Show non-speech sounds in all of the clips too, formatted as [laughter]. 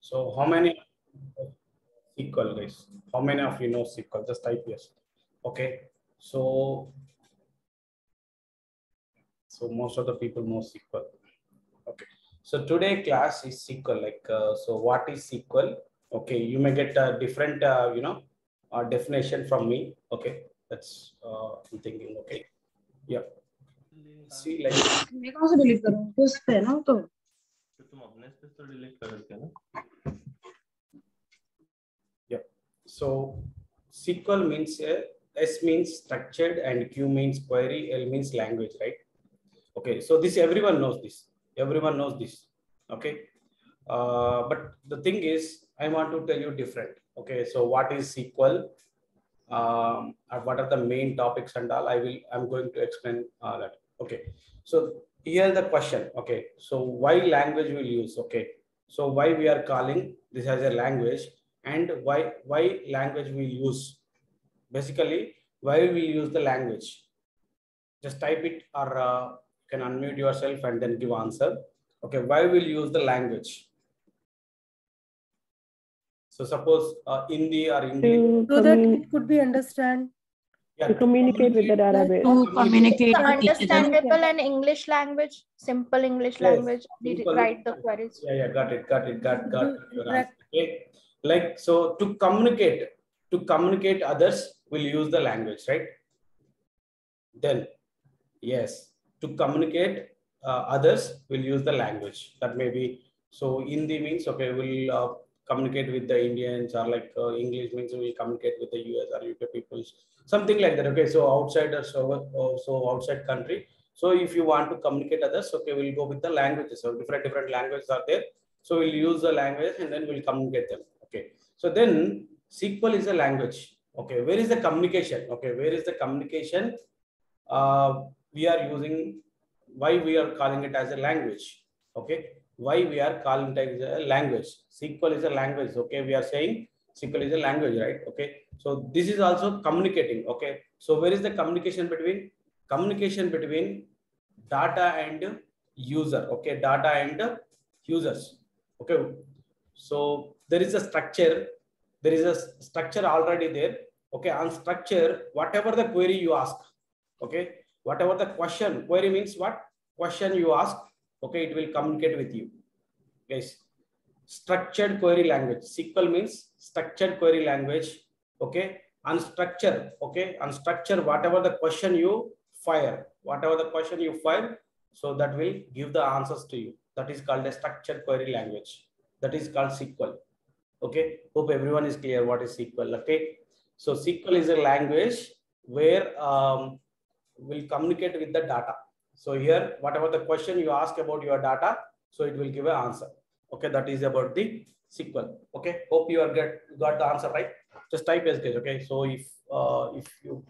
So how many SQL guys? How many of you know SQL? Just type yes. Okay. So so most of the people know SQL. Okay. So today class is SQL. Like uh, so, what is SQL? Okay, you may get a different uh, you know uh, definition from me. Okay, that's uh, I'm thinking. Okay, yeah. See like मैं कहाँ से delete करूँ तो उस पे है ना वो तो तो तुम अपने से तो डिलीट कर सकते हो ना So SQL means uh, S means structured and Q means query, L means language, right? Okay, so this everyone knows this. Everyone knows this. Okay, uh, but the thing is, I want to tell you different. Okay, so what is SQL? Um, and what are the main topics and all? I will. I'm going to explain uh, that. Okay, so here the question. Okay, so why language will use? Okay, so why we are calling this as a language? and why why language we use basically why we use the language just type it or uh, you can unmute yourself and then give answer okay why we'll use the language so suppose uh, hindi or to, so that it could be understand yeah, to communicate with the database. to communicate The with each other. understandable and English language, simple English Yes, language, did simple. write the queries. yeah yeah got it got it got got your Right. answer. okay like so to communicate to communicate others will use the language right then yes to communicate uh, others will use the language that may be so hindi means okay we'll uh, communicate with the indians or like uh, english means we'll communicate with the us or uk peoples something like that okay? So outsiders so, uh, so outside country. So if you want to communicate others okay we'll go with the languages. So different different languages are there. So we'll use the language and then we'll communicate them okay? So then sql is a language okay? Where is the communication okay? Where is the communication uh, we are using why we are calling it as a language okay? Why we are calling it as a language? Sql is a language okay? We are saying sql is a language right? Okay. So this is also communicating okay? So where is the communication between? Communication between data and user okay? Data and users okay? So there is a structure there is a structure already there okay? On structure whatever the query you ask okay? Whatever the question query means what? Question you ask okay? It will communicate with you guys structured query language. Sql means structured query language okay? Unstructured okay? Unstructured whatever the question you fire whatever the question you fire so that will give the answers to you. That is called a structured query language. That is called sql okay? Hope everyone is clear what is sql okay? So sql is a language where um, will communicate with the data. So here whatever the question you ask about your data so it will give an answer okay that is about the sql okay hope you are get got the answer right. Just type guys okay? So if uh, if you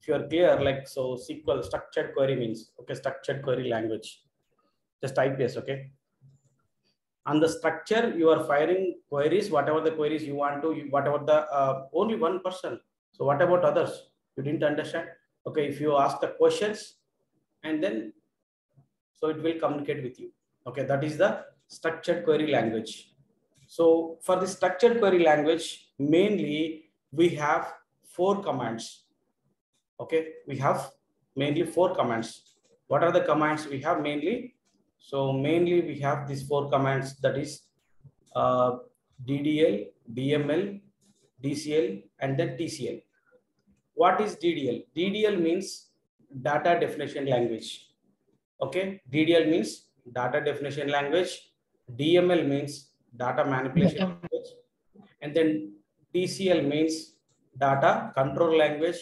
if you are clear like so sql structured query means okay structured query language. Just type yes okay? And the structure you are firing queries whatever the queries you want to whatever the uh, only one person. So what about others? You didn't understand? Okay if you ask the questions and then so it will communicate with you. Okay that is the structured query language. So for the structured query language mainly we have four commands. Okay we have mainly four commands. What are the commands we have mainly? So mainly we have these four commands that is uh, ddl dml dcl and then tcl what is ddl ddl means data definition language. Okay ddl means data definition language dml means data manipulation Data. language and then tcl means data control language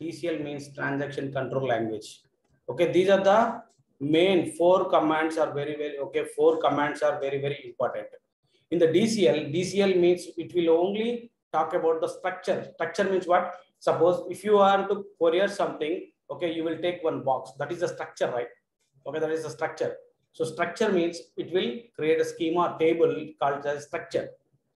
tcl means transaction control language. Okay these are the main four commands are very very okay four commands are very very important. In the dcl dcl means it will only talk about the structure. Structure means what? Suppose if you want to courier something okay you will take one box. That is the structure right? Okay that is the structure so structure means it will create a schema table called as structure.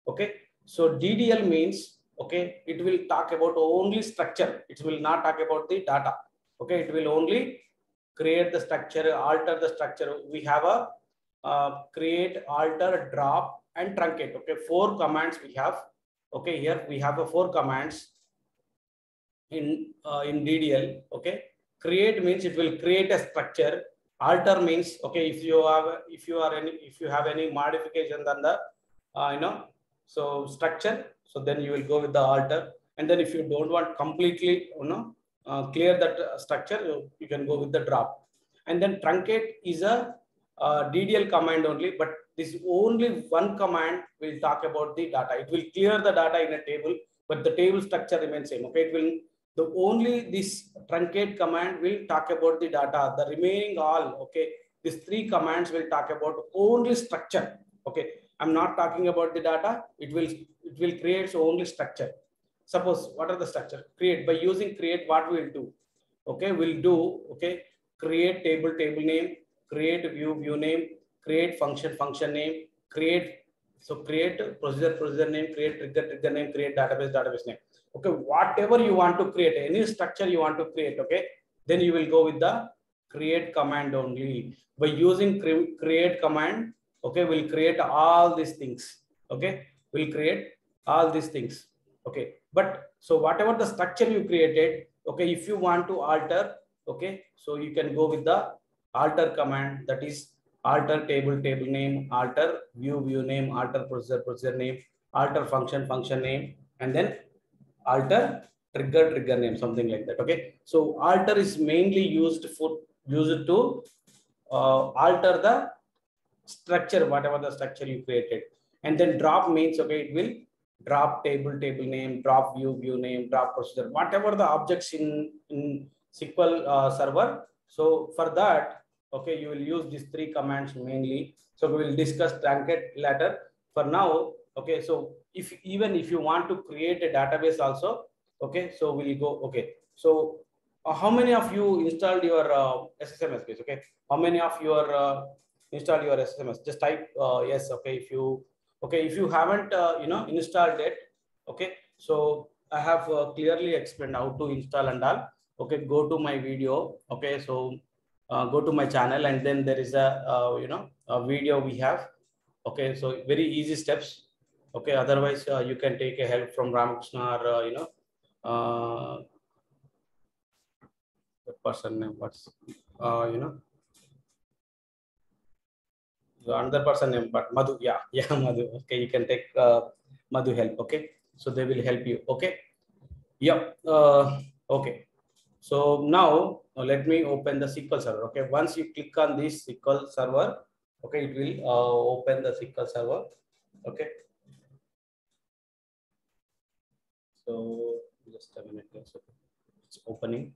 Okay? So ddl means okay it will talk about only structure. It will not talk about the data. Okay? It will only create the structure alter the structure. We have a uh, create alter drop and truncate. Okay, four commands we have. Okay, here we have a four commands in uh, in DDL. Okay, create means it will create a structure. Alter means okay if you have if you are any if you have any modification than the uh, you know so structure so then you will go with the alter. And then if you don't want completely you know uh, clear that uh, structure you, you can go with the drop. And then truncate is a uh, DDL command only but this only one command will talk about the data. It will clear the data in a table but the table structure remains same okay? It will the only this truncate command will talk about the data. The remaining all okay these three commands will talk about only structure okay. I'm not talking about the data. It will it will create only structure. Suppose what are the structure? Create. By using create what we'll do? Okay we'll do okay create table table name create view view name create function function name create so create procedure procedure name create trigger trigger name create database database name okay whatever you want to create any structure you want to create okay then you will go with the create command only. By using cre create command okay we'll create all these things okay we'll create all these things okay. But so whatever the structure you created okay if you want to alter okay so you can go with the alter command that is alter table table name alter view view name alter procedure procedure name alter function function name and then alter trigger trigger name something like that okay? So alter is mainly used for used to uh, alter the structure whatever the structure you created. And then drop means okay it will drop table table name drop view view name drop procedure whatever the objects in in sql uh, server. So for that okay you will use these three commands mainly. So we will discuss truncate later for now okay so if even if you want to create a database also okay so we'll go okay. So uh, how many of you installed your uh, ssms base okay? How many of your uh, installed your ssms just type uh, yes okay if you okay if you haven't uh, you know installed it okay? So i have uh, clearly explained how to install and all okay? Go to my video okay? So uh, go to my channel and then there is a uh, you know a video we have okay? So very easy steps okay otherwise uh, you can take a help from ramakrishna or uh, you know uh, the person name what's you know the another person name but madhu yeah [laughs] yeah madhu. Okay you can take madhu help okay? So they will help you okay? Yeah okay. So now let me open the sql server okay? Once you click on this sql server okay it will uh, open the sql server okay so just a minute okay. it's opening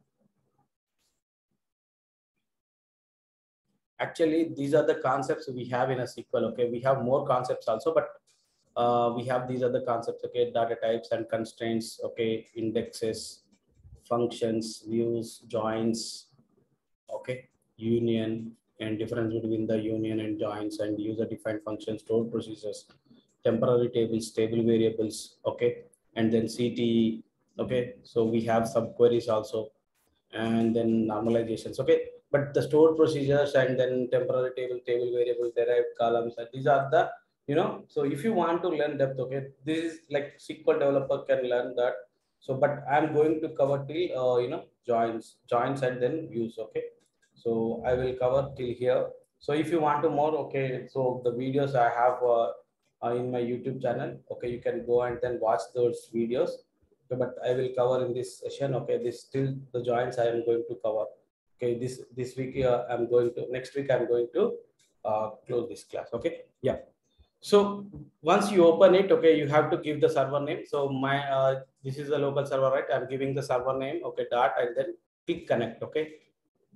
actually these are the concepts we have in a SQL. Okay, we have more concepts also, but uh, we have these other concepts. Okay, data types and constraints. Okay, indexes, functions, views, joins. Okay, union and difference between the union and joins and user defined functions, stored procedures, temporary tables, table variables. Okay, and then CTE. Okay, so we have subqueries also, and then normalizations. Okay, but the stored procedures and then temporary table, table variable, derived columns, and these are the, you know, so if you want to learn depth, okay, this is like SQL developer can learn that. So, but I'm going to cover till, uh, you know, joins, joins and then views, okay. So I will cover till here. So if you want to more, okay, so the videos I have uh, uh, in my YouTube channel, okay, you can go and then watch those videos. Okay, but I will cover in this session, okay, this still the joins I am going to cover. Okay this this week uh, i'm going to next week i'm going to uh, close this class. Okay yeah. So once you open it okay you have to give the server name. So my uh, this is the local server right? I'm giving the server name okay dot and then click connect okay?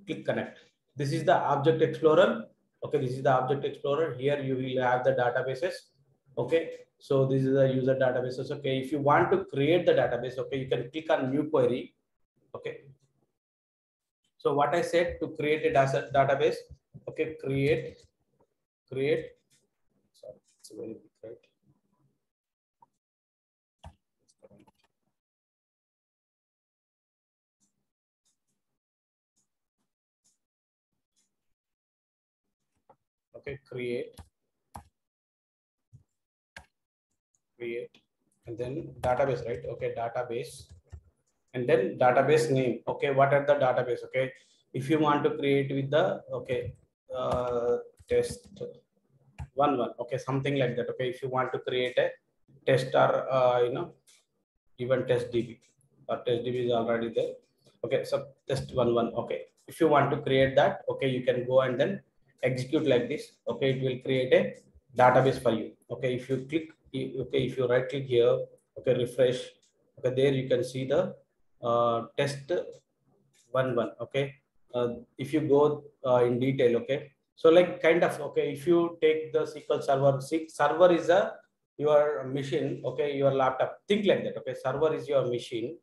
Click connect. This is the object explorer. Okay this is the object explorer. Here you will have the databases okay so this is a user database. okay if you want to create the database okay you can click on new query okay so what I said to create a data database, okay, create, create. Sorry, it's very big, right? Okay, create. Create and then database right? Okay database and then database name. Okay what are the database? Okay if you want to create with the okay uh, test one one okay something like that. Okay if you want to create a test or uh, you know even test db or test db is already there. Okay so test one one okay. If you want to create that okay you can go and then execute like this. Okay it will create a database for you. Okay if you click okay if you right click here okay refresh. Okay there you can see the uh, test one one okay? Uh, if you go uh, in detail okay? So like kind of okay if you take the sql server server is a your machine okay your laptop think like that okay? Server is your machine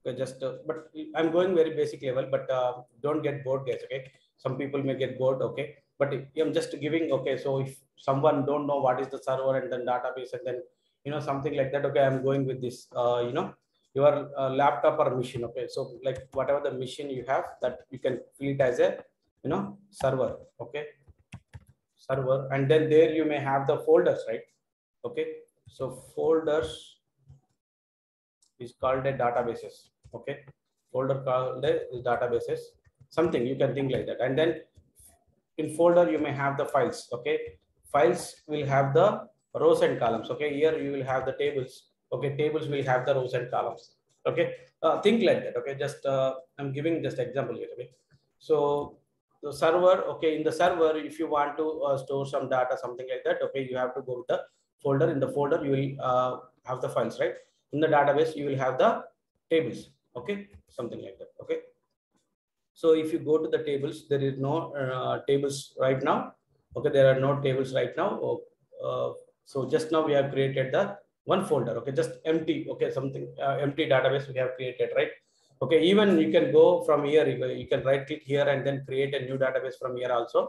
okay just uh, but i'm going very basic level but uh, don't get bored guys okay? Some people may get bored okay but i'm just giving okay so if someone don't know what is the server and then database and then you know something like that okay i'm going with this uh, you know your uh, laptop or machine okay? So like whatever the machine you have that you can feel it as a you know server okay? Server. And then there you may have the folders right? Okay? So folders is called a databases okay? Folder called a databases something you can think like that. And then in folder you may have the files okay? Files will have the rows and columns okay? Here you will have the tables okay? Tables will have the rows and columns okay? Uh, think like that okay? Just uh, i'm giving just example here okay? So the server okay? In the server if you want to uh, store some data something like that okay? You have to go with the folder. In the folder you will uh, have the files right? In the database you will have the tables okay? Something like that okay so if you go to the tables there is no uh, tables right now. Okay there are no tables right now. Uh, so just now we have created the one folder. Okay just empty. Okay something uh, empty database we have created right? Okay even you can go from here. You, can right click here and then create a new database from here also.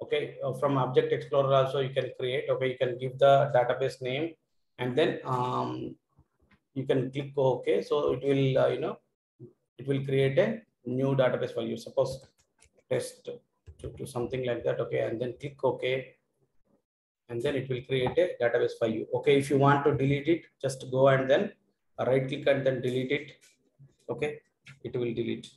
Okay uh, from object explorer also you can create. Okay you can give the database name and then um, you can click okay. So it will uh, you know it will create a new database for you suppose test to, to something like that okay and then click okay and then it will create a database for you okay if you want to delete it just go and then right click and then delete it. Okay it will delete.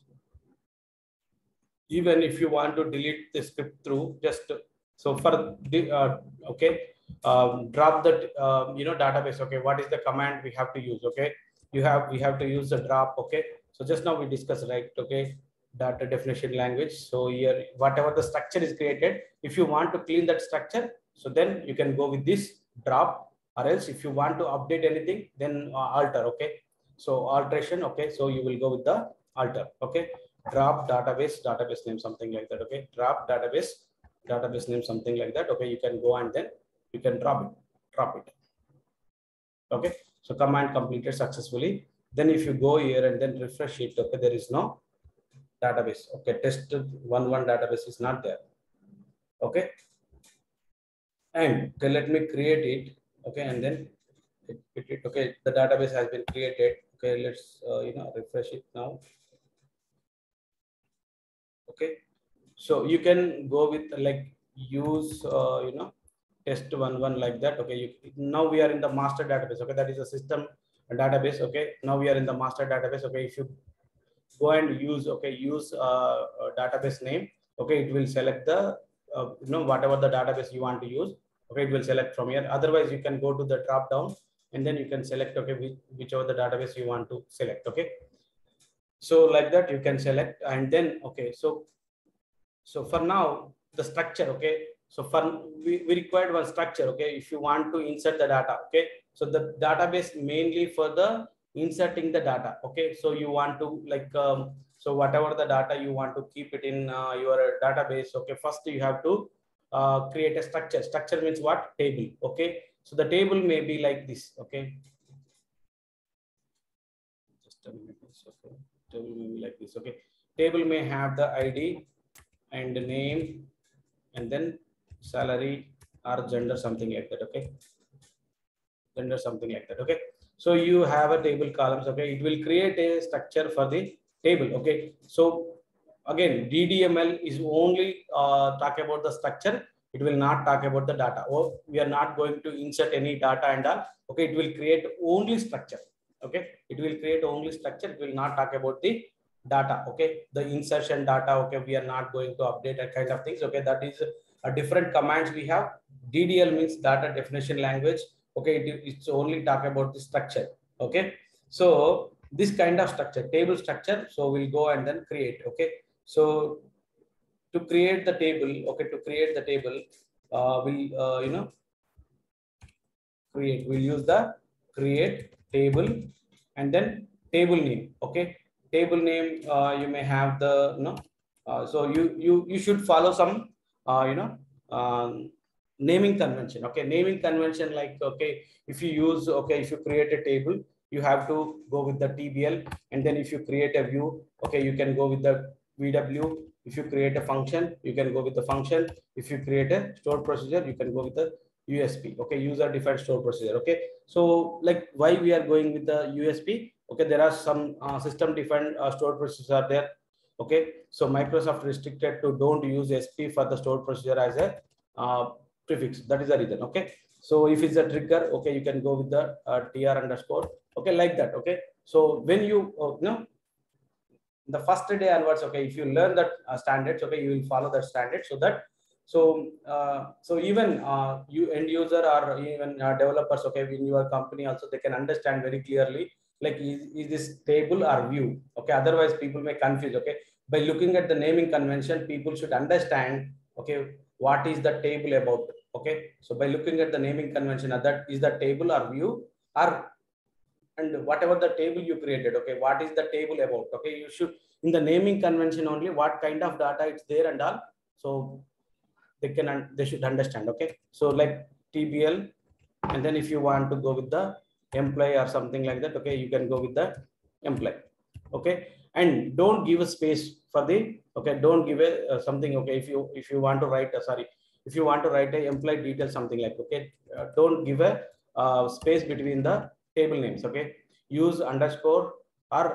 Even if you want to delete the script through just so for the uh, okay um, drop that uh, you know database. Okay what is the command we have to use? Okay you have we have to use the drop. Okay so just now we discussed right okay data definition language. So here whatever the structure is created if you want to clean that structure so then you can go with this drop or else if you want to update anything then uh, alter okay. So alteration okay so you will go with the alter okay. Drop database database name something like that okay. Drop database database name something like that okay. You can go and then you can drop it drop it okay. So command completed successfully then if you go here and then refresh it okay there is no database. Okay test one one database is not there. Okay. And okay, let me create it. Okay and then it, it, okay the database has been created. Okay let's uh, you know refresh it now. Okay. So you can go with like use uh, you know test one one like that. Okay you, now we are in the master database. Okay that is a system database okay? Now we are in the master database okay? If you go and use okay use uh, database name okay it will select the uh, you know whatever the database you want to use okay? It will select from here. Otherwise you can go to the drop down and then you can select okay which, whichever the database you want to select okay? So like that you can select and then okay so so for now the structure okay? So for we, we required one structure okay? If you want to insert the data okay so the database mainly for the inserting the data okay? So you want to like um, so whatever the data you want to keep it in uh, your database okay? First you have to uh, create a structure. Structure means what? Table okay? So the table may be like this okay? Just a minute okay. Table may be like this okay? Table may have the id and the name and then salary or gender something like that okay gender something like that okay? So you have a table columns okay? It will create a structure for the table okay? So again ddml is only uh, talk about the structure. It will not talk about the data. Or we are not going to insert any data and all okay? It will create only structure okay? It will create only structure. It will not talk about the data okay? The insertion data okay? We are not going to update that kind of things okay? That is a different commands we have. Ddl means data definition language okay it, it's only talk about the structure. Okay so this kind of structure table structure so we'll go and then create okay? So to create the table okay to create the table uh, we'll uh, you know create we'll use the create table and then table name okay? Table name uh, you may have the you know uh, so you you you should follow some uh, you know um, naming convention okay? Naming convention like okay if you use okay if you create a table you have to go with the tbl and then if you create a view okay you can go with the vw if you create a function you can go with the function. If you create a stored procedure you can go with the usp okay? User defined stored procedure okay? So like why we are going with the usp okay there are some uh, system defined uh, stored procedures are there okay? So microsoft restricted to don't use sp for the stored procedure as a uh, prefix. That is the reason okay? So if it's a trigger okay you can go with the uh, tr underscore okay like that okay? So when you uh, you know the first day onwards okay if you learn that uh, standards okay you will follow that standard so that so uh, so even uh, you end user or even uh, developers okay in your company also they can understand very clearly like is, is this table or view okay? Otherwise people may confuse okay? By looking at the naming convention people should understand okay what is the table about okay? So by looking at the naming convention that is the table or view or and whatever the table you created okay? What is the table about okay? You should in the naming convention only what kind of data it's there and all so they can they should understand okay? So like tbl and then if you want to go with the employee or something like that okay you can go with the employee okay? And don't give a space for the okay don't give a uh, something okay? If you if you want to write uh, sorry if you want to write a employee detail something like okay uh, don't give a uh, space between the table names okay? Use underscore or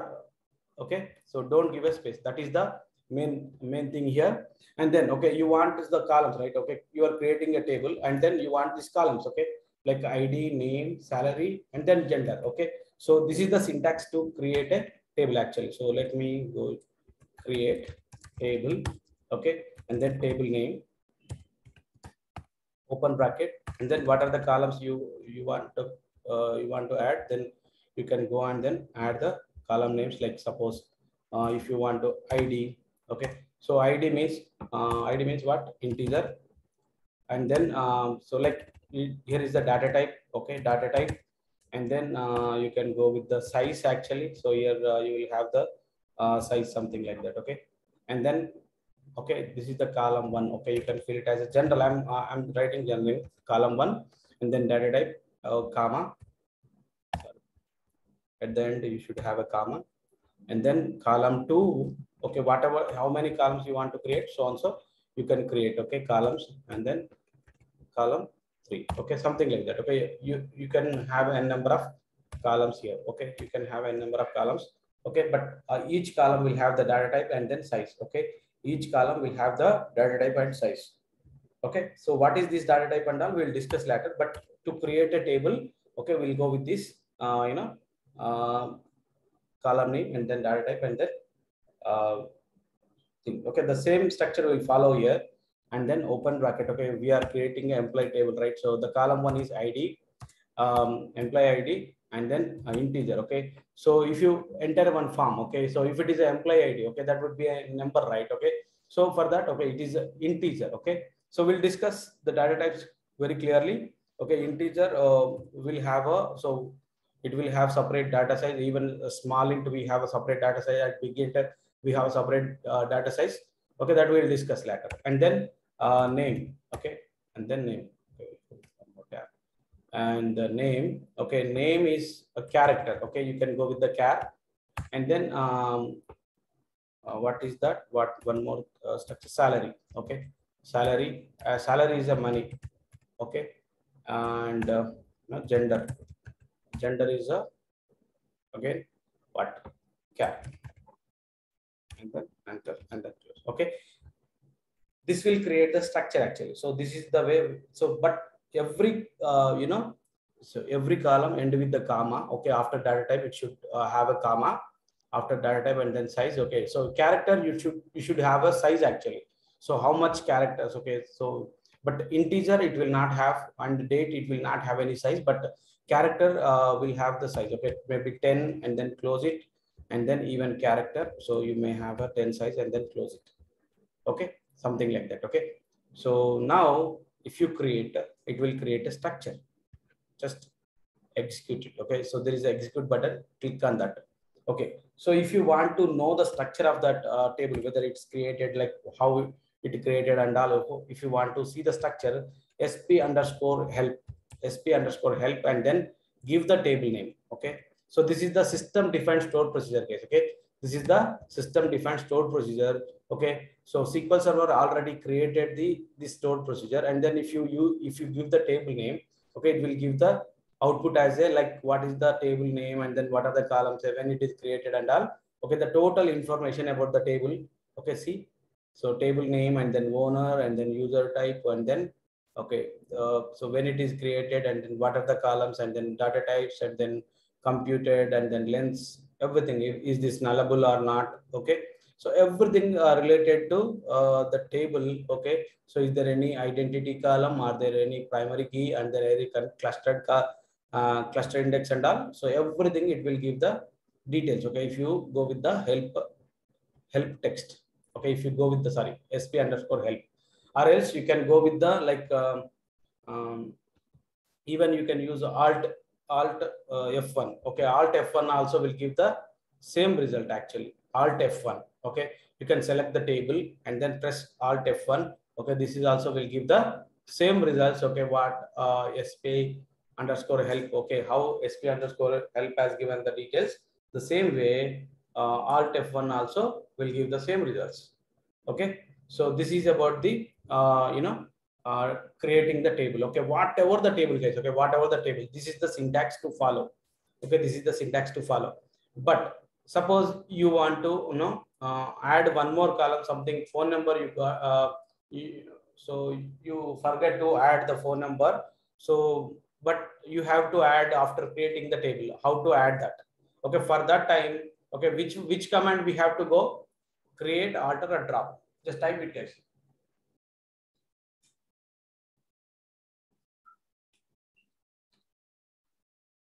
okay? So don't give a space. That is the main main thing here. And then okay you want the columns right? Okay you are creating a table and then you want these columns okay? Like id name salary and then gender okay? So this is the syntax to create a table actually. So let me go create table okay? And then table name open bracket and then what are the columns you you want to uh, you want to add? Then you can go and then add the column names like suppose uh, if you want to id okay? So id means uh, id means what? Integer. And then um, so like here is the data type okay? Data type. And then uh, you can go with the size actually. So here uh, you will have the uh, size something like that okay? And then okay this is the column one. Okay you can fill it as a general. I'm uh, i'm writing general column one and then data type uh, comma. At the end you should have a comma. And then column two okay whatever how many columns you want to create so and so you can create okay columns and then column three. Okay something like that. Okay you you can have a number of columns here. Okay you can have a number of columns. Okay but uh, each column will have the data type and then size. Okay each column will have the data type and size. Okay so what is this data type and all we'll discuss later but to create a table okay we'll go with this uh, you know uh, column name and then data type and then uh, thing. okay the same structure will follow here and then open bracket. Okay we are creating an employee table right? So the column one is id um, employee id and then uh, integer okay? So if you enter one form okay? So if it is an employee id okay? That would be a number right? Okay? So for that okay it is integer okay? So we'll discuss the data types very clearly okay? Integer uh, will have a so it will have separate data size. Even small int we have a separate data size. At big int we have a separate uh, data size okay? That we'll discuss later. And then uh, name okay? And then name okay. one more tab. And the name okay name is a character okay you can go with the char and then um uh, what is that what one more uh, structure salary okay salary uh, salary is a money okay and uh, no, gender gender is a again what cap and then enter and then close okay this will create the structure actually. So this is the way. So, but every, uh, you know, so every column end with the comma. Okay. After data type, it should uh, have a comma after data type and then size. Okay. So character, you should, you should have a size actually. So how much characters? Okay. So, but integer, it will not have and date, it will not have any size, but character uh, will have the size. Okay. Maybe 10 and then close it and then even character. So you may have a 10 size and then close it. Okay something like that okay so now if you create it will create a structure. Just execute it okay? So there is an execute button click on that okay? So if you want to know the structure of that uh, table whether it's created like how it created and all if you want to see the structure sp underscore help sp underscore help and then give the table name okay? So this is the system defined stored procedure case okay? This is the system defined stored procedure okay? So sql server already created the the stored procedure and then if you you if you give the table name okay it will give the output as a like what is the table name and then what are the columns when it is created and all. Okay? The total information about the table okay see? So table name and then owner and then user type and then okay uh, so when it is created and then what are the columns and then data types and then computed and then lengths everything is this nullable or not? Okay so everything uh, related to uh, the table okay? So is there any identity column? Are there any primary key? And there any clustered uh, cluster index and all. So everything it will give the details okay? If you go with the help help text okay? If you go with the sorry sp underscore help. Or else you can go with the like um, um, even you can use alt alt uh, f1 okay? Alt f1 also will give the same result actually alt f1 okay? You can select the table and then press alt f1 okay? This is also will give the same results okay? What uh, sp underscore help okay? How sp underscore help has given the details. The same way uh, alt f1 also will give the same results okay? So this is about the uh, you know uh, creating the table okay? Whatever the table guys okay? Whatever the table this is the syntax to follow okay? This is the syntax to follow. But suppose you want to you know uh, add one more column something phone number you got uh, you, so you forget to add the phone number. So but you have to add after creating the table how to add that. Okay for that time okay which which command we have to go? Create alter or drop. Just type it guys.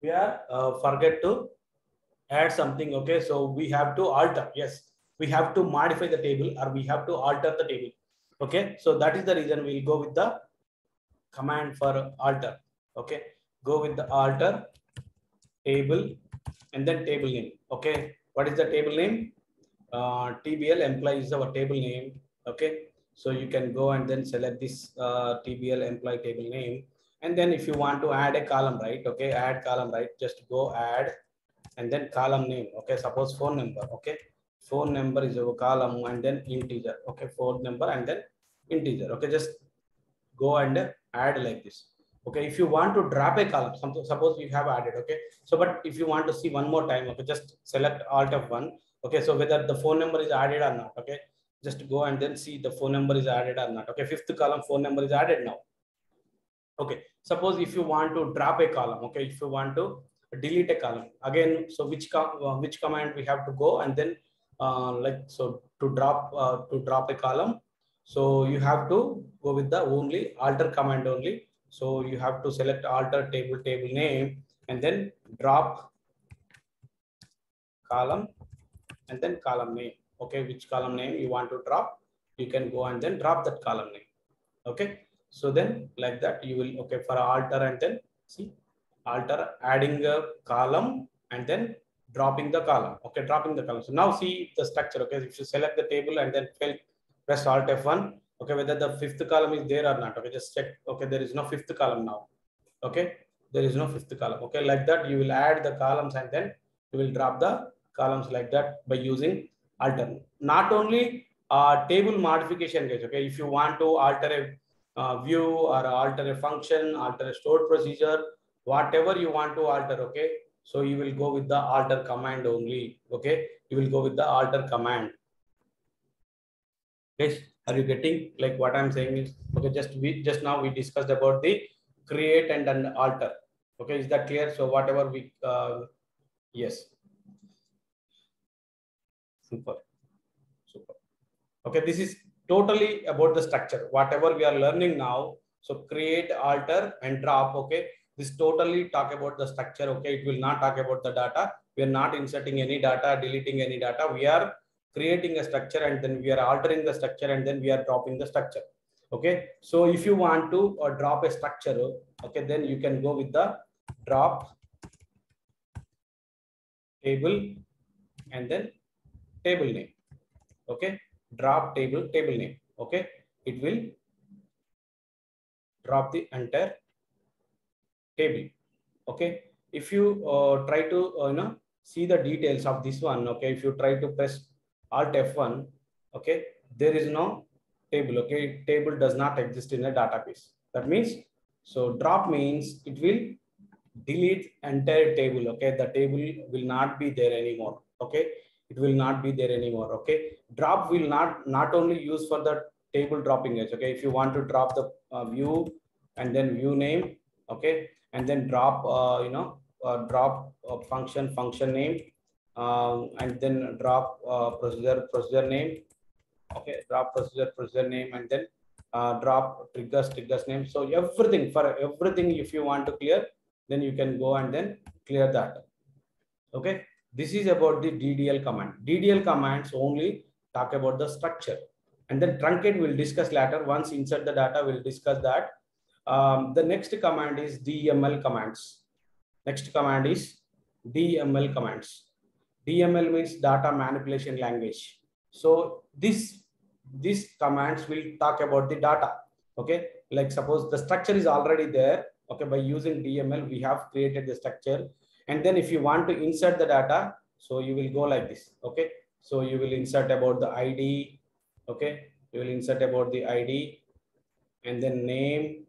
We are uh, forget to add something okay? So we have to alter yes. We have to modify the table or we have to alter the table okay? So that is the reason we'll go with the command for alter okay? Go with the alter table and then table name okay? What is the table name? Uh, tbl employee is our table name okay? So you can go and then select this uh, tbl employee table name. And then if you want to add a column right okay? Add column right? Just go add and then column name okay? Suppose phone number okay? Phone number is a column and then integer okay? Phone number and then integer okay? Just go and add like this okay? If you want to drop a column something suppose you have added okay? So but if you want to see one more time okay? Just select alt f1 okay? So whether the phone number is added or not okay? Just go and then see the phone number is added or not okay? Fifth column phone number is added now okay? Suppose if you want to drop a column okay? If you want to delete a column. Again so which com uh, which command we have to go and then uh, like so to drop uh, to drop a column. So you have to go with the only alter command only. So you have to select alter table table name and then drop column and then column name. Okay which column name you want to drop? You can go and then drop that column name. Okay so then like that you will okay for alter and then see alter adding a column and then dropping the column. Okay dropping the column. So now see the structure okay? If you select the table and then press alt f1 okay whether the fifth column is there or not okay? Just check okay there is no fifth column now okay? There is no fifth column okay? Like that you will add the columns and then you will drop the columns like that by using alter. Not only uh, table modification guys okay? If you want to alter a uh, view or alter a function alter a stored procedure whatever you want to alter okay so you will go with the alter command only okay you will go with the alter command yes Are you getting like what I'm saying is okay? Just we just now we discussed about the create and then alter. Okay, is that clear? So whatever we uh, yes, super, super. Okay, this is totally about the structure. Whatever we are learning now. So create, alter, and drop. Okay, this totally talk about the structure. Okay, it will not talk about the data. We are not inserting any data, deleting any data. We are creating a structure and then we are altering the structure and then we are dropping the structure. Okay, so if you want to uh, drop a structure, okay, then you can go with the drop table and then table name. Okay, drop table table name. Okay, it will drop the entire table. Okay, if you uh, try to uh, you know see the details of this one, okay, if you try to press Alt F1, okay, there is no table. Okay, table does not exist in a database. That means so drop means it will delete entire table. Okay, the table will not be there anymore. Okay, it will not be there anymore. Okay, drop will not not only use for the table dropping edge. Okay, if you want to drop the uh, view and then view name. Okay, and then drop uh, you know uh, drop uh, function function name um, and then drop uh, procedure procedure name okay? Drop procedure procedure name and then uh, drop triggers triggers name. So everything for everything if you want to clear then you can go and then clear that. Okay? This is about the ddl command. Ddl commands only talk about the structure. And then truncate we'll discuss later. Once insert the data we'll discuss that um, the next command is dml commands. Next command is dml commands. Dml means data manipulation language. So this these commands will talk about the data. Okay? Like suppose the structure is already there. Okay? By using dml we have created the structure. And then if you want to insert the data so you will go like this. Okay? So you will insert about the id okay? You will insert about the id and then name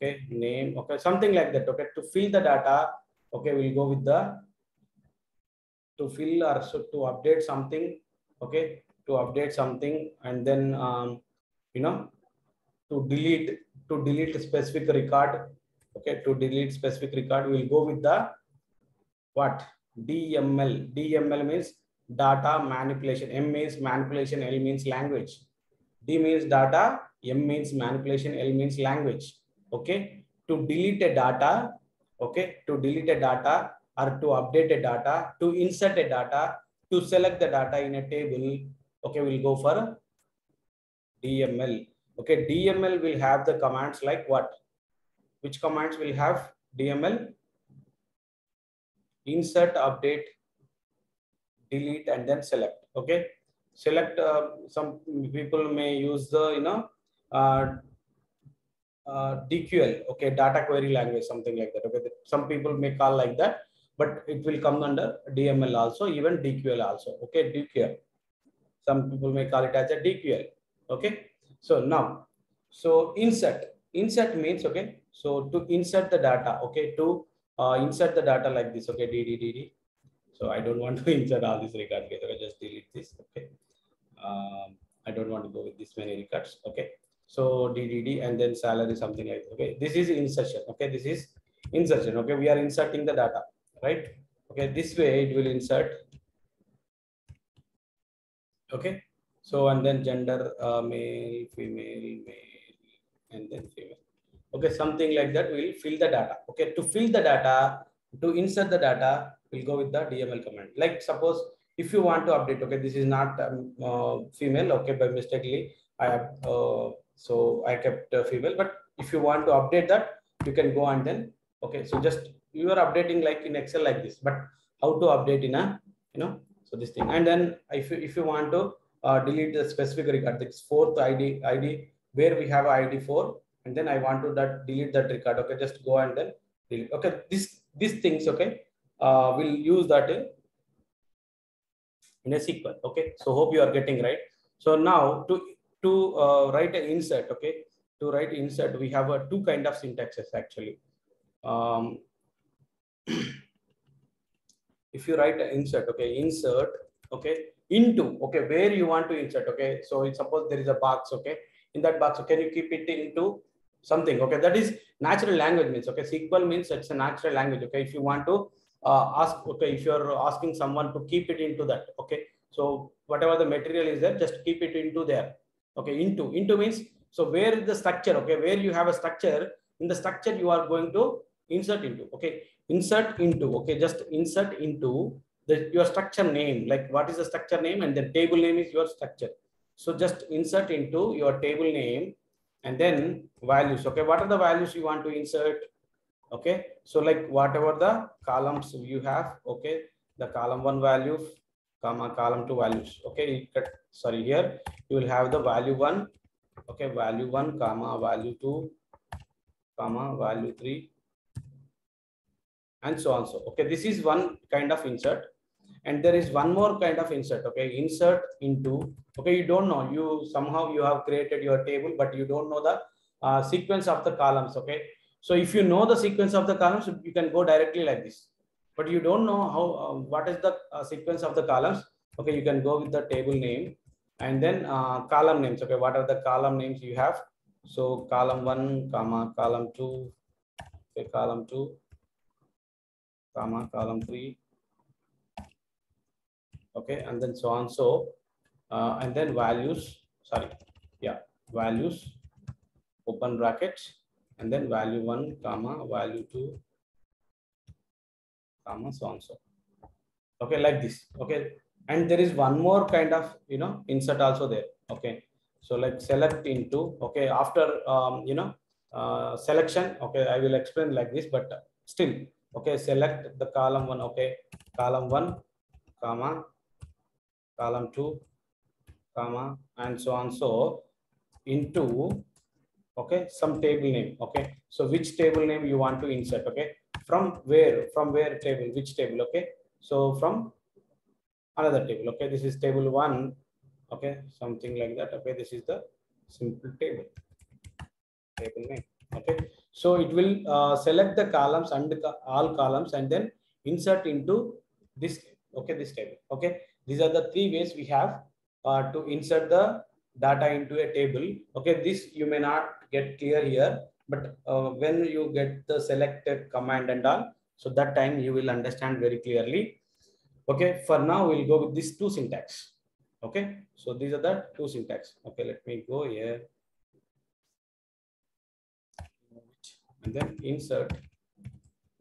okay name okay something like that okay to fill the data okay we'll go with the to fill or so to update something okay to update something and then um, you know to delete to delete specific record okay to delete specific record we'll go with the what? Dml dml means data manipulation. M means manipulation l means language. D means data. M means manipulation l means language okay? To delete a data okay? To delete a data or to update a data to insert a data to select the data in a table okay we'll go for dml okay dml will have the commands like what? Which commands will have dml insert update delete and then select okay? Select uh, some people may use the you know uh, uh, dql okay data query language something like that okay some people may call like that but it will come under dml also even dql also okay dql some people may call it as a dql okay so now so insert insert means okay so to insert the data okay to uh, insert the data like this okay dddd so I don't want to [laughs] insert all these records. Okay, just delete this. Okay. Um, I don't want to go with this many records. Okay. So DDD and then salary something like that. Okay. This is insertion. Okay. This is insertion. Okay. We are inserting the data, right? Okay. This way it will insert. Okay. So and then gender, uh, male, female, male, and then female. Okay. Something like that. We'll fill the data. Okay. To fill the data, to insert the data, we'll go with the DML command. Like suppose if you want to update, okay, this is not um, uh, female, okay, by mistakenly, I have, uh, so I kept female, but if you want to update that, you can go and then, okay, so just you are updating like in Excel like this, but how to update in a, you know, so this thing. And then if you, if you want to uh, delete the specific record, this fourth ID, ID where we have ID four, and then I want to that delete that record, okay, just go and then delete. Okay, this, these things, okay, uh, we'll use that in in a SQL. Okay, so hope you are getting right. So now to to uh, write an insert, okay, to write insert, we have a two kind of syntaxes actually. Um, [clears throat] if you write an insert, okay, insert, okay, into okay where you want to insert okay? So suppose there is a box okay? In that box can you keep it into something okay? That is natural language means okay? Sql means it's a natural language okay? If you want to uh, ask okay if you're asking someone to keep it into that okay? So whatever the material is there just keep it into there okay into into means so where is the structure? Okay where you have a structure in the structure you are going to insert into okay? Insert into okay just insert into the your structure name like what is the structure name and the table name is your structure. So just insert into your table name and then values okay? What are the values you want to insert? Okay so like whatever the columns you have okay? The column one value comma column two values. Okay sorry here you will have the value one. Okay value one comma value two comma value three and so on. So okay this is one kind of insert. And there is one more kind of insert. Okay insert into okay you don't know. You somehow you have created your table but you don't know the uh, sequence of the columns. Okay so if you know the sequence of the columns you can go directly like this but you don't know how uh, what is the uh, sequence of the columns. Okay you can go with the table name and then uh, column names. Okay what are the column names you have? So column one comma column two. Okay column two comma column three. Okay and then so on so uh, and then values. Sorry yeah values open brackets and then value one comma value two comma so on so okay like this. Okay and there is one more kind of you know insert also there. Okay so like select into okay after um, you know uh, selection. Okay i will explain like this but still okay select the column one. Okay column one comma column two comma and so on. So into okay some table name. Okay so which table name you want to insert? Okay from where from where table which table okay? So from another table okay? This is table one okay? Something like that okay? This is the simple table. Table name okay? So it will uh, select the columns and all columns and then insert into this okay? This table okay? These are the three ways we have uh, to insert the data into a table okay? This you may not get clear here but uh, when you get the selected command and all so that time you will understand very clearly. Okay for now we'll go with these two syntax. Okay so these are the two syntax. Okay let me go here. And then insert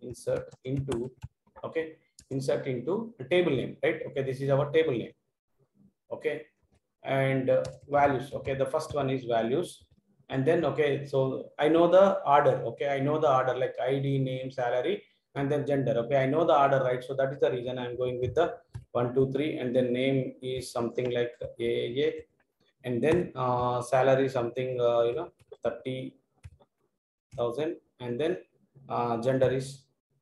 insert into okay insert into the table name right? Okay this is our table name. Okay and uh, values. Okay the first one is values and then okay so i know the order okay? I know the order like id name salary and then gender okay? I know the order right? So that is the reason i'm going with the one two three and then name is something like a and then uh, salary something uh, you know 30000 and then uh, gender is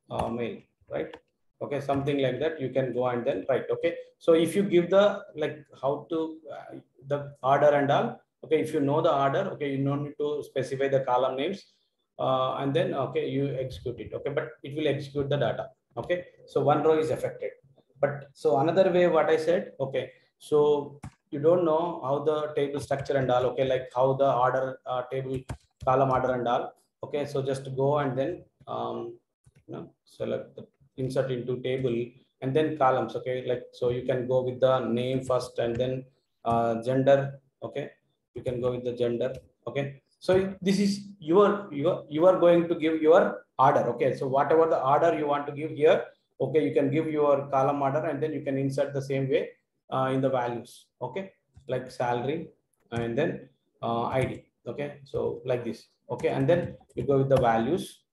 uh, male right? Okay something like that you can go and then write okay? So if you give the like how to uh, the order and all okay if you know the order okay you don't need to specify the column names uh, and then okay you execute it okay but it will execute the data okay. So one row is affected. But so another way what i said okay so you don't know how the table structure and all okay like how the order uh, table column order and all okay. So just go and then um you know select the insert into table and then columns okay like so you can go with the name first and then uh, gender okay you can go with the gender okay? So this is your your you are going to give your order okay? So whatever the order you want to give here okay you can give your column order and then you can insert the same way uh, in the values okay? Like salary and then uh, id okay? So like this okay? And then you go with the values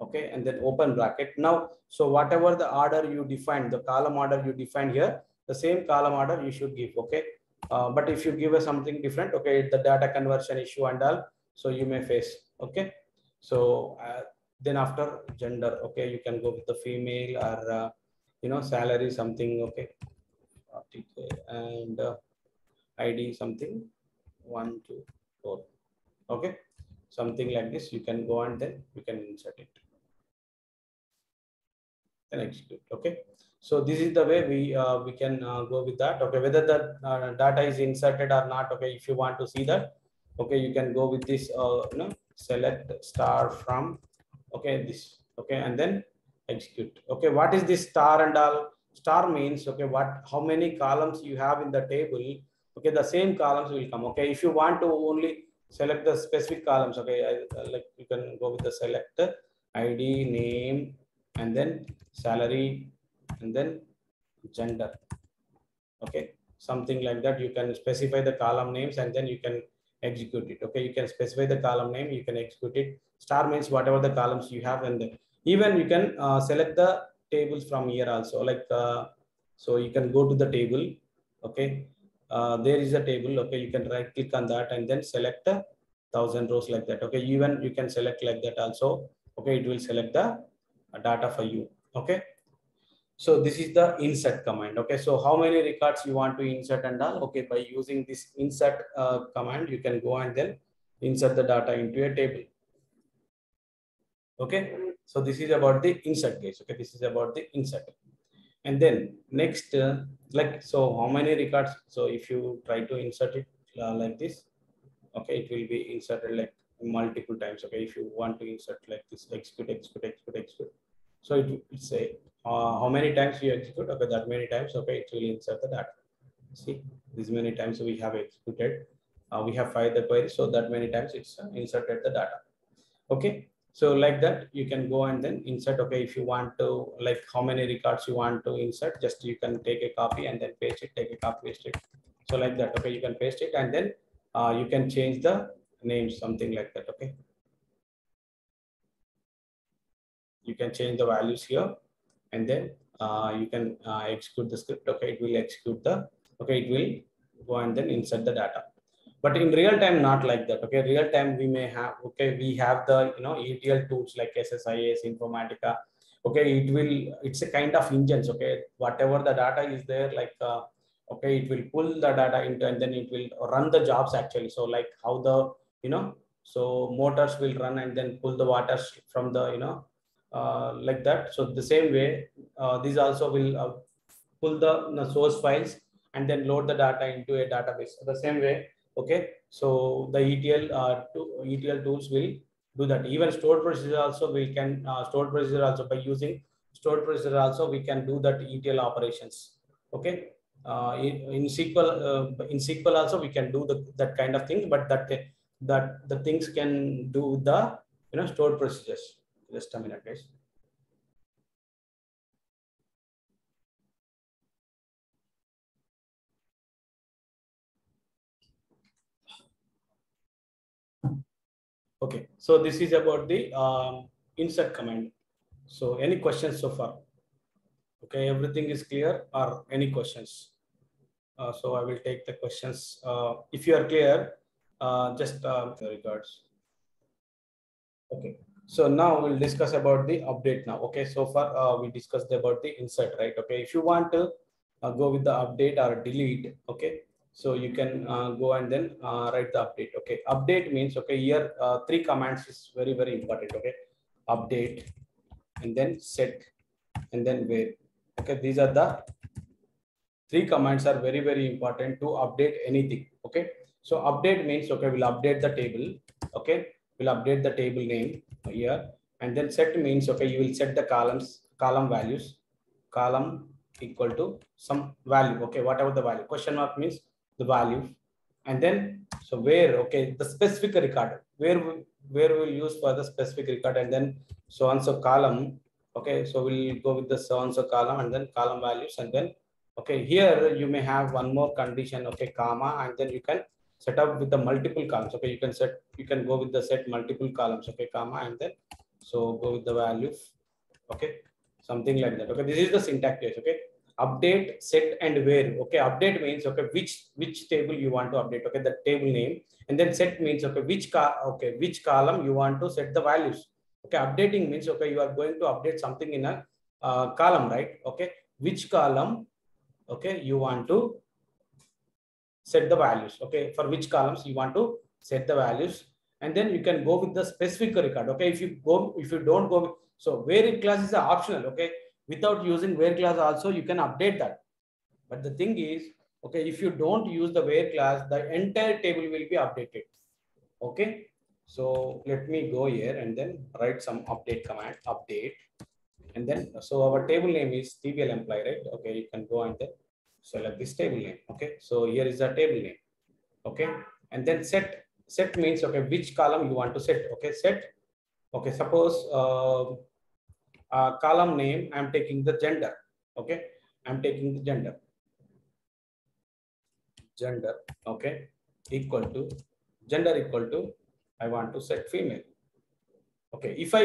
okay? And then open bracket. Now so whatever the order you define the column order you define here the same column order you should give okay uh, but if you give us something different okay the data conversion issue and all so you may face okay? So uh, then after gender okay you can go with the female or uh, you know salary something okay? And uh, id something one two four okay? Something like this you can go and then you can insert it and execute okay So this is the way we uh, we can uh, go with that. Okay, whether the uh, data is inserted or not. Okay, if you want to see that, okay, you can go with this. Uh, you know, select star from. Okay, this. Okay, and then execute. Okay, what is this star and all? Star means okay, what how many columns you have in the table. Okay, the same columns will come. Okay, if you want to only select the specific columns. Okay, I, like you can go with the select ID name and then salary and then gender. Okay? Something like that. You can specify the column names and then you can execute it. Okay? You can specify the column name you can execute it. Star means whatever the columns you have and then even you can uh, select the tables from here also. Like uh, so you can go to the table. Okay? Uh, there is a table. Okay? You can right click on that and then select a thousand rows like that. Okay? Even you can select like that also. Okay? It will select the data for you okay so this is the insert command. Okay, so how many records you want to insert and all? Okay, by using this insert uh, command, you can go and then insert the data into a table. Okay, so this is about the insert case. Okay, this is about the insert. And then next, uh, like, so how many records? So if you try to insert it uh, like this, okay, it will be inserted like multiple times. Okay, if you want to insert like this, execute, execute, execute, execute. So it, it say uh, how many times you execute, okay, that many times, okay, it will insert the data. See, this many times we have executed, uh, we have fired the query, so that many times it's uh, inserted the data. Okay, so like that, you can go and then insert, okay, if you want to, like how many records you want to insert, just you can take a copy and then paste it, take a copy, paste it. So like that, okay, you can paste it and then uh, you can change the name, something like that, okay. You can change the values here and then uh, you can uh, execute the script. Okay, it will execute the, okay, it will go and then insert the data. But in real time, not like that. Okay, real time we may have, okay, we have the, you know, ETL tools like SSIS, Informatica. Okay, it will, it's a kind of engines. Okay, whatever the data is there, like, uh, okay, it will pull the data into and then it will run the jobs actually. So like how the, you know, so motors will run and then pull the waters from the, you know, uh, like that. So the same way, uh, these also will uh, pull the, the, source files and then load the data into a database. The same way, okay. So the ETL uh, to, ETL tools will do that. Even stored procedure also we can uh, stored procedure also by using stored procedure also we can do that ETL operations. Okay. Uh, in, in SQL in SQL also we can do the, that kind of thing, but that that the things can do the you know stored procedures. Just a minute, guys. Okay, so this is about the um, insert command. So any questions so far? Okay, everything is clear or any questions? Uh, so I will take the questions. Uh, if you are clear, uh, just uh, regards. Okay. So now we'll discuss about the update now. Okay, so far uh, we discussed about the insert, right? Okay, if you want to uh, go with the update or delete, okay, so you can uh, go and then uh, write the update. Okay, update means okay here uh, three commands is very very important. Okay, update and then set and then where. Okay, these are the three commands are very very important to update anything. Okay, so update means okay we'll update the table. Okay, we'll update the table name here. And then set means okay you will set the columns column values. Column equal to some value okay? Whatever the value. Question mark means the value. And then so where okay the specific record. Where where we'll use for the specific record. And then so on so column okay? So we'll go with the so on so column and then column values. And then okay here you may have one more condition okay comma. And then you can set up with the multiple columns. Okay, you can set, you can go with the set multiple columns. Okay, comma, and then so go with the value. Okay, something like that. Okay, this is the syntax. Okay, update, set, and where. Okay, update means okay which which table you want to update. Okay, the table name, and then set means okay which. Okay, which column you want to set the values. Okay, updating means okay you are going to update something in a uh, column, right? Okay, which column? Okay, you want to set the values. Okay, for which columns you want to set the values, and then you can go with the specific record. Okay, if you go, if you don't go, so where it class is optional. Okay, without using where class also you can update that but the thing is okay if you don't use the where class the entire table will be updated okay so let me go here and then write some update command update and then so our table name is tbl employee right okay you can go and then select this table name okay? So here is the table name okay? And then set set means okay which column you want to set okay? Set okay suppose uh, uh, column name i'm taking the gender okay? I'm taking the gender. Gender okay? Equal to gender equal to i want to set female okay? If i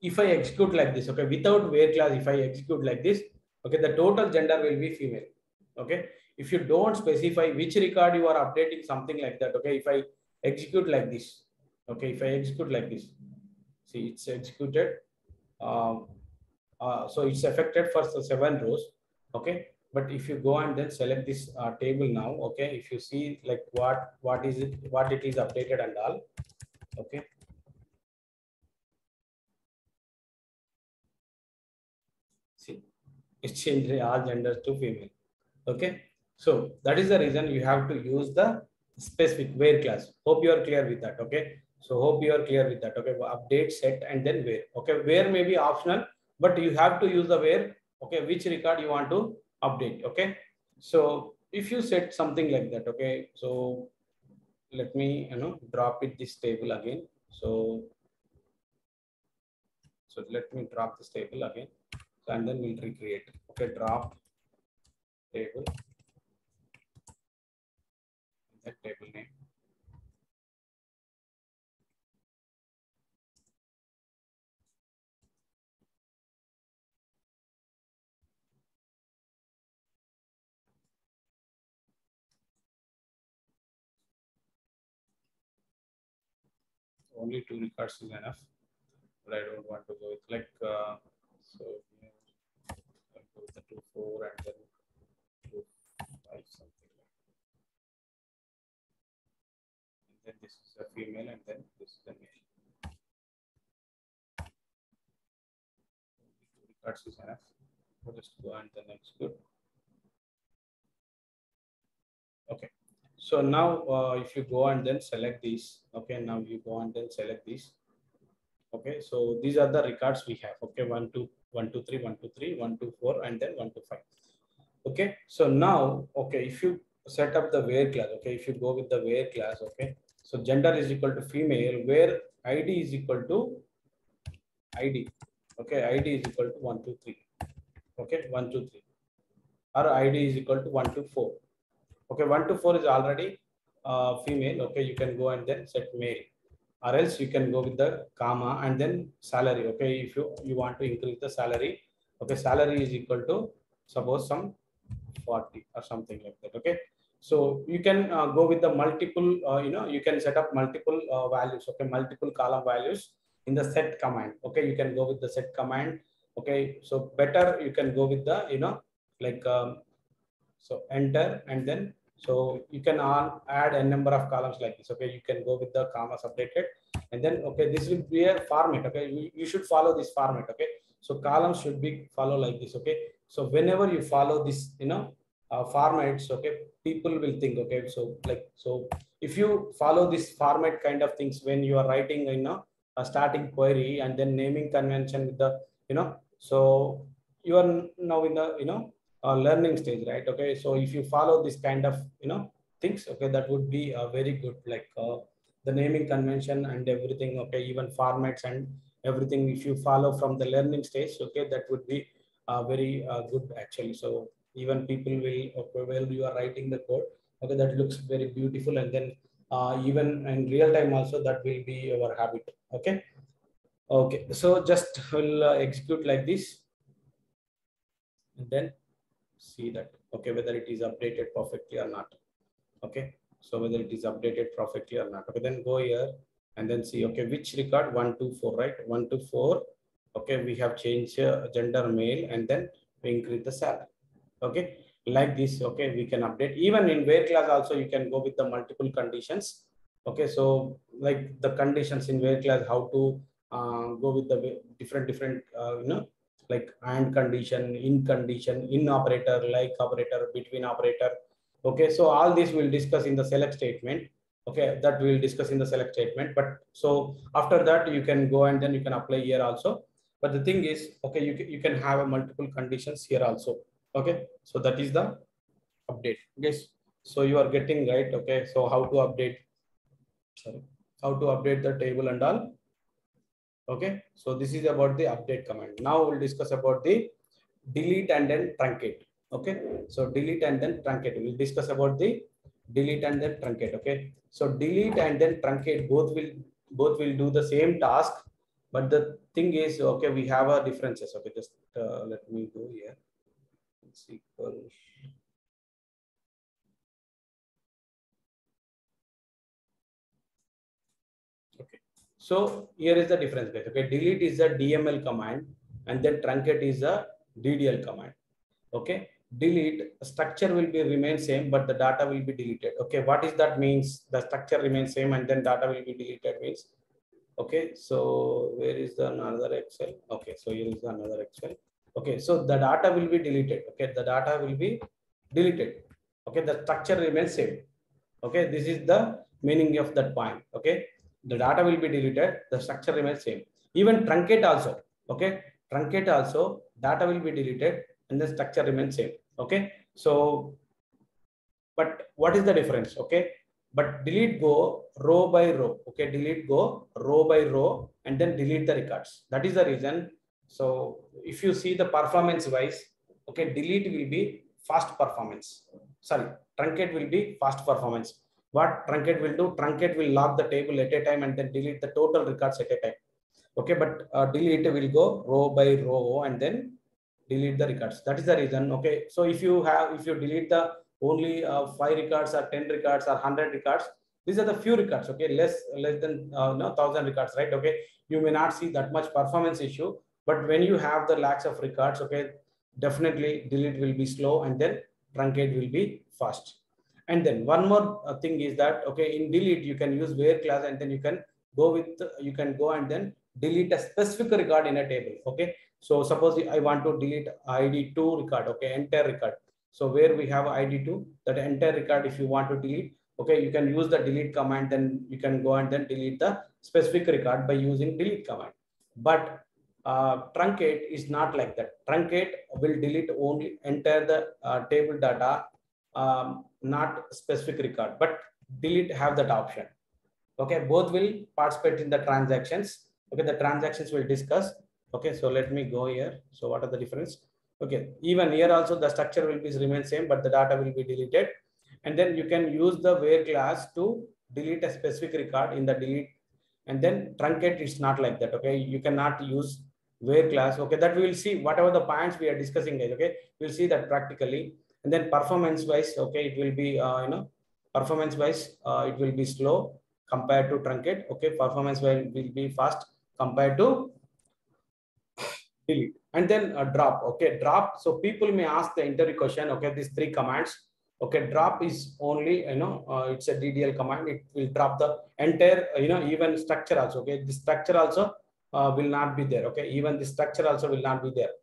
if i execute like this okay? Without where class if i execute like this okay the total gender will be female okay? If you don't specify which record you are updating something like that okay? If i execute like this okay? If i execute like this see it's executed. Um, uh, so it's affected for seven rows okay? But if you go and then select this uh, table now okay? If you see like what what is it what it is updated and all okay? See it's changed all genders to female okay? So that is the reason you have to use the specific where class. Hope you are clear with that okay? So hope you are clear with that okay? Update set and then where okay? Where may be optional but you have to use the where okay? Which record you want to update okay? So if you set something like that okay? So let me you know drop it this table again. So so let me drop this table again and then we'll recreate okay? Drop table. That table name? Only two records is enough but i don't want to go with like uh, so yeah, I'll go with the two four and then something. Like and then this is a female and then this is a male. Records is enough. So just go and then execute okay. So now uh, if you go and then select these okay now you go and then select these. Okay so these are the records we have. Okay one two one two three one two three one two four and then one two five okay? So now okay if you set up the where class okay if you go with the where class okay? So gender is equal to female where id is equal to id okay? Id is equal to one two three okay? One two three. Or id is equal to one two four. Okay one to four is already uh, female okay? You can go and then set male. Or else you can go with the comma and then salary okay? If you you want to increase the salary okay? Salary is equal to suppose some 40 or something like that okay? So you can uh, go with the multiple uh, you know you can set up multiple uh, values okay? Multiple column values in the set command okay? You can go with the set command okay? So better you can go with the you know like um, so enter and then so you can all add a number of columns like this okay? You can go with the comma separated and then okay this will be a format okay? You, you should follow this format okay? So columns should be follow like this okay so whenever you follow this you know uh, formats okay people will think okay so like so if you follow this format kind of things when you are writing you know a starting query and then naming convention with the you know so you are now in the you know uh, learning stage right? Okay so if you follow this kind of you know things okay that would be uh, very good. Like uh, the naming convention and everything okay even formats and everything if you follow from the learning stage okay that would be very uh, good actually. So even people will okay while you are writing the code okay that looks very beautiful. And then uh, even in real time also that will be our habit okay? Okay so just will uh, execute like this. And then see that okay whether it is updated perfectly or not okay? So whether it is updated perfectly or not. Okay then go here and then see okay which record? One two four right? One to four okay we have changed uh, gender male and then we increase the salary okay like this okay we can update even in where class also you can go with the multiple conditions okay so like the conditions in where class how to uh, go with the different different uh, you know like and condition, in condition, in operator, like operator, between operator. Okay, so all this we'll discuss in the select statement. Okay, that we'll discuss in the select statement. But so after that, you can go and then you can apply here also. But the thing is, okay, you you can have a multiple conditions here also. Okay, so that is the update. Yes, so you are getting right. Okay, so how to update? Sorry, how to update the table and all. Okay, so this is about the update command. Now we'll discuss about the delete and then truncate. Okay, so delete and then truncate. We'll discuss about the delete and then truncate. Okay, so delete and then truncate both will both will do the same task, but the thing is, okay, we have a differences. Okay, just uh, let me go here. It's equal. Okay, so here is the difference. Okay, delete is a DML command, and then truncate is a DDL command. Okay, delete structure will be remain same, but the data will be deleted. Okay, what is that means? The structure remains same, and then data will be deleted means. Okay, so where is the another Excel? Okay, so here is another Excel. Okay, so the data will be deleted. Okay, the data will be deleted. Okay, the structure remains same. Okay, this is the meaning of that point. Okay, the data will be deleted, the structure remains same. Even truncate also. Okay, truncate also, data will be deleted and the structure remains same. Okay, so but what is the difference? Okay, but delete go row by row. Okay, delete go row by row and then delete the records. That is the reason. So if you see the performance wise, okay, delete will be fast performance. Sorry, truncate will be fast performance. What truncate will do? Truncate will lock the table at a time and then delete the total records at a time. Okay, but uh, delete will go row by row and then delete the records. That is the reason. Okay, so if you have if you delete the only uh, five records or 10 records or 100 records, these are the few records. Okay, less less than uh, no thousand records, right? Okay, you may not see that much performance issue, but when you have the lakhs of records, okay, definitely delete will be slow and then truncate will be fast. And then one more uh, thing is that okay, in delete you can use where class and then you can go with you can go and then delete a specific record in a table. Okay, so suppose I want to delete ID2 record, okay, entire record. So where we have ID2, that entire record, if you want to delete, okay, you can use the delete command, then you can go and then delete the specific record by using delete command. But uh, truncate is not like that. Truncate will delete only entire the uh, table data, um, not specific record, but delete have that option. Okay, both will participate in the transactions. Okay, the transactions will discuss. Okay, so let me go here. So what are the difference? Okay, even here also the structure will be remain same, but the data will be deleted. And then you can use the where class to delete a specific record in the delete. And then truncate is not like that. Okay, you cannot use where class. Okay, that we will see whatever the points we are discussing. Guys, okay, we'll see that practically. And then performance wise, okay, it will be uh, you know performance wise uh, it will be slow compared to truncate. Okay, performance wise will be fast compared to delete. And then a drop okay? Drop so people may ask the interview question okay these three commands. Okay drop is only you know uh, it's a ddl command. It will drop the entire you know even structure also okay? The structure also uh, will not be there okay? Even the structure also will not be there.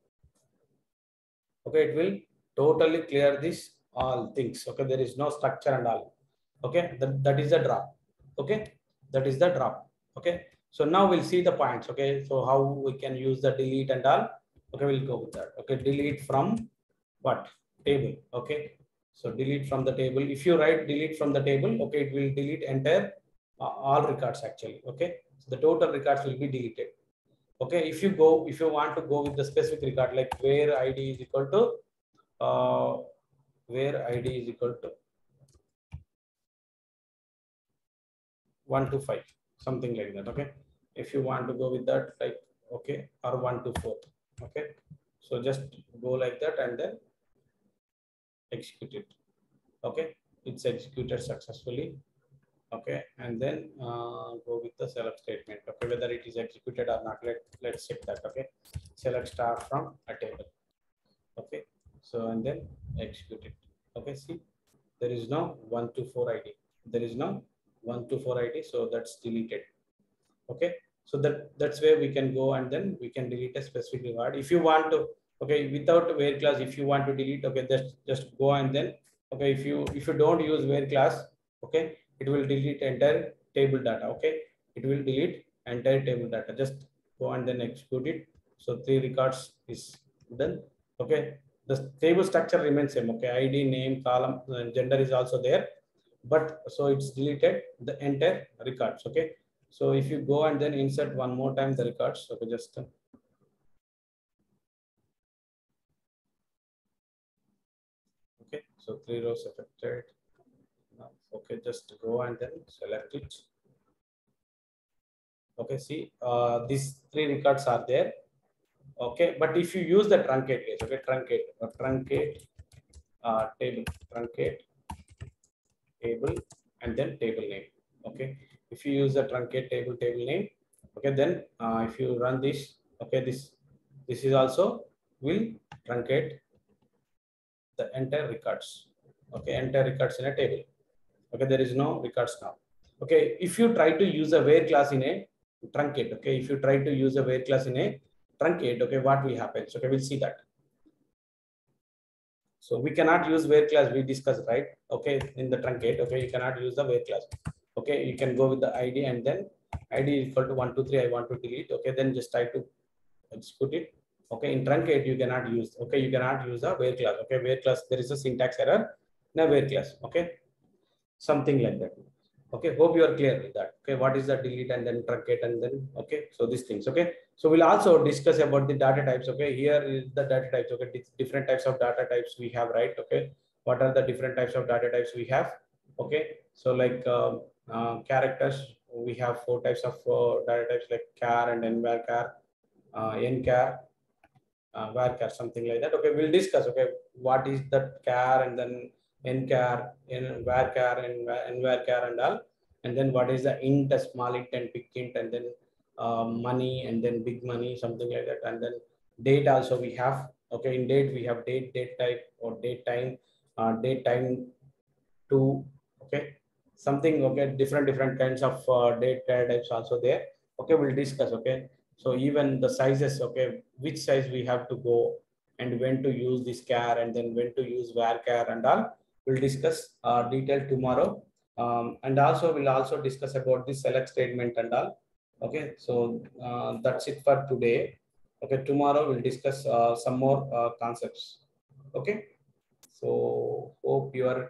Okay it will totally clear this all things okay? There is no structure and all okay? That, that is the drop okay? That is the drop okay so now we'll see the points. Okay. So how we can use the delete and all. Okay, we'll go with that. Okay, delete from what? Table. Okay. So delete from the table. If you write delete from the table, okay, it will delete entire uh, all records actually. Okay. So the total records will be deleted. Okay. If you go, if you want to go with the specific record, like where ID is equal to uh, where ID is equal to one to five something like that okay? If you want to go with that like okay or one to four okay? So just go like that and then execute it okay? It's executed successfully okay? And then uh, go with the select statement okay? Whether it is executed or not let let's check that okay? Select star from a table okay? So and then execute it okay? See there is no one to four id there is no one to four id so that's deleted okay So that that's where we can go and then we can delete a specific record. If you want to, okay, without where class, if you want to delete, okay, just just go and then okay. If you if you don't use where class, okay, it will delete entire table data. Okay, it will delete entire table data. Just go and then execute it. So three records is done. Okay, the table structure remains same. Okay, ID, name, column, gender is also there, but so it's deleted the entire records. Okay, so if you go and then insert one more time the records. Okay, just uh, okay. So three rows affected. Okay, just go and then select it. Okay, see, uh, these three records are there. Okay, but if you use the truncate case, okay, truncate, uh, truncate uh, table, truncate table, and then table name. Okay, if you use the truncate table table name, okay, then uh, if you run this, okay, this this is also will truncate the entire records. Okay, entire records in a table. Okay, there is no records now. Okay, if you try to use a where class in a truncate, okay, if you try to use a where class in a truncate, okay, what will happen? So, okay, we'll see that. So we cannot use where class we discussed, right? Okay, in the truncate, okay, you cannot use the where class. Okay, you can go with the ID and then ID equal to one, two, three, I want to delete. Okay, then just try to execute it. Okay, in truncate, you cannot use, okay, you cannot use the where class. Okay, where class, there is a syntax error in a where class. Okay, something like that. Okay, hope you are clear with that. Okay, what is the delete and then truncate and then, okay, so these things. Okay, so we'll also discuss about the data types. Okay, here is the data types. Okay, Di- different types of data types we have, right? Okay, what are the different types of data types we have? Okay, so like uh, uh, characters, we have four types of uh, data types like char and nvarchar, uh, nchar, uh, something like that. Okay, we'll discuss. Okay, what is that char and then nchar, n varchar and va- nvarchar and all, and then what is the int, small int and big int, and then uh, money and then big money, something like that. And then date also we have, okay, in date we have date, date type or date time, uh, date time two, okay, something, okay, different, different kinds of uh, date types also there. Okay, we'll discuss, okay. So even the sizes, okay, which size we have to go and when to use this char and then when to use varchar and all, we'll discuss uh, detail tomorrow. Um, and also we'll also discuss about the select statement and all. Okay, so uh, that's it for today. Okay, tomorrow we'll discuss uh, some more uh, concepts. Okay, so hope you are